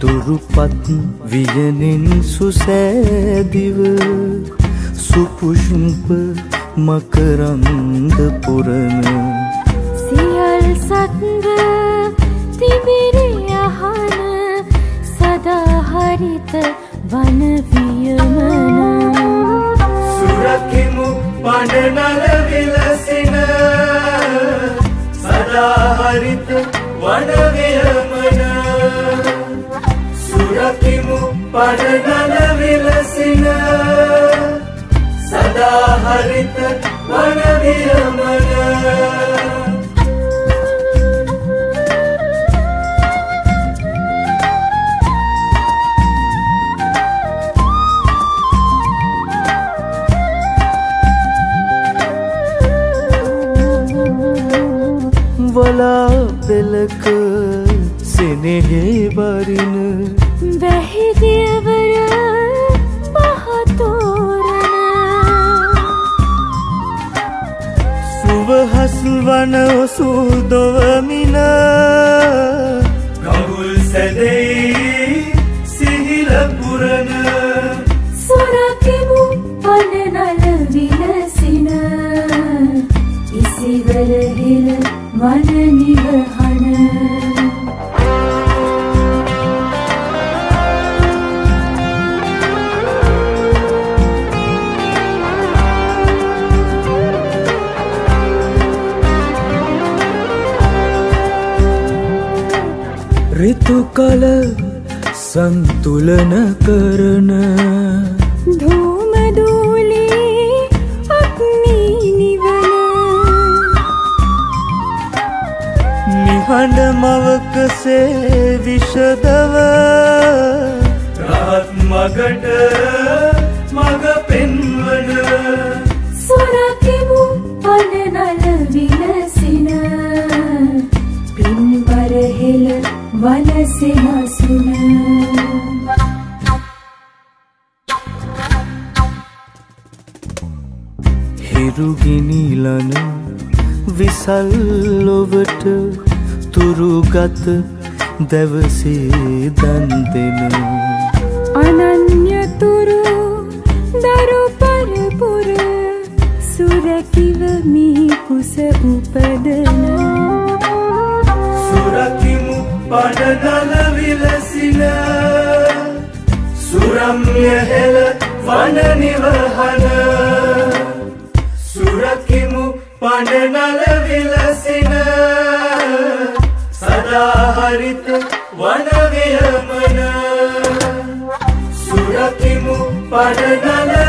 සුරුපත් වියනෙන් සුසෑදිව සුපුෂ්ප මකරන්ද පුරන සියල් සත්ව තිබිරියහන සදාහරිත වනවියමන සුරකිමු පඩනල විලසින සදාහරිත වනවියමන සුරකිමු පඩනල විලසින සදාහරිත වනවියමන වලා පෙලක සෙනෙහේ වරින වැහිදියවර පහතෝරන සුවහස් වන ඔසූ දොවමින ගඟුල් සැදෙයි රිතු කල සන්තුලන කරන ධූමදූලී අක්නී නිවන. නිහඬ මවකසේ විෂදව රහත් මගට වනසෙනසුන හිරුගිනිලන විසල්ලොවට තුරුගත දැවසේ දන් දෙන. අනන්‍යතුරු දරු පරපුර සුරැකිව මී කුස උපදන. සුරකිමු පඩනල විලසින. සුරම්ය හෙල වනනිවහන සුරකිමු පඩනල විලසින. සදාහරිත වනවියමන සුරකිමු පඩනල